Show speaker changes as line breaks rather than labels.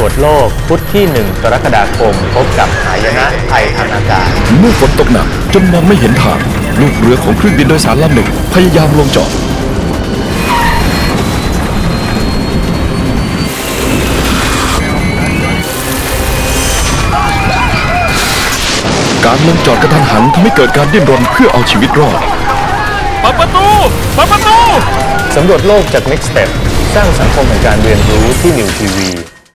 ำรวจโลกพุธที่ 1 กรกฎาคม พบกับหายนะภัยทางอากาศ
เมื่อฝนตกหนักจนมองไม่เห็นทางลูกเรือของเครื่องบินโดยสารลำหนึ่งพยายามลงจอดการลงจอดกระทันหันทำให้เกิดการดิ้นรนเพื่อเอาชีวิตรอด
เปิดประตูเปิดประตู
สำรวจโลกจาก Next Step สร้างสังคมแห่งการเรียนรู้ที่ New TV